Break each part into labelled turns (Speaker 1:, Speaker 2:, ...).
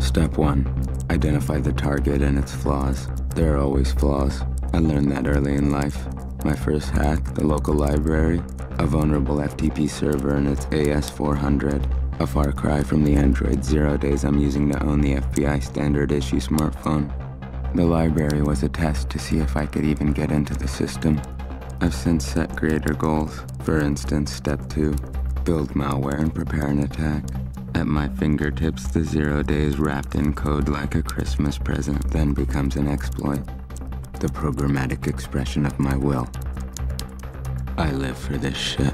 Speaker 1: Step 1. Identify the target and its flaws. There are always flaws. I learned that early in life. My first hack, the local library, a vulnerable FTP server and its AS400, a far cry from the Android zero days I'm using to own the FBI standard issue smartphone. The library was a test to see if I could even get into the system. I've since set greater goals. For instance, step 2 build malware and prepare an attack. At my fingertips, the zero days wrapped in code like a Christmas present then becomes an exploit. The programmatic expression of my will. I live for this shit.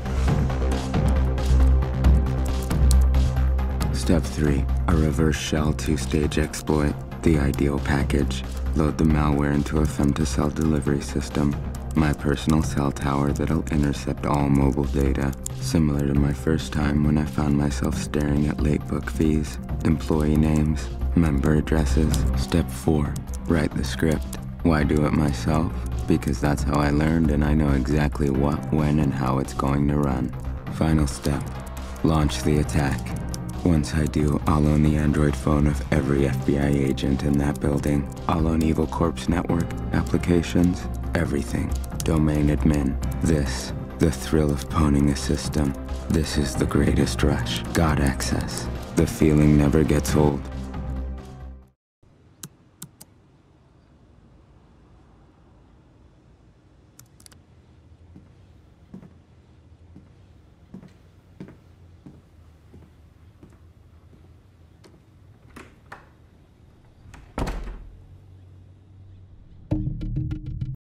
Speaker 1: Step 3. A reverse shell two-stage exploit. The ideal package. Load the malware into a femtocell delivery system. My personal cell tower that'll intercept all mobile data Similar to my first time when I found myself staring at late book fees, employee names, member addresses. Step 4. Write the script. Why do it myself? Because that's how I learned and I know exactly what, when, and how it's going to run. Final step. Launch the attack. Once I do, I'll own the Android phone of every FBI agent in that building. I'll own Evil Corp's network, applications, everything. Domain admin. This the thrill of pwning a system. This is the greatest rush. God access. The feeling never gets old.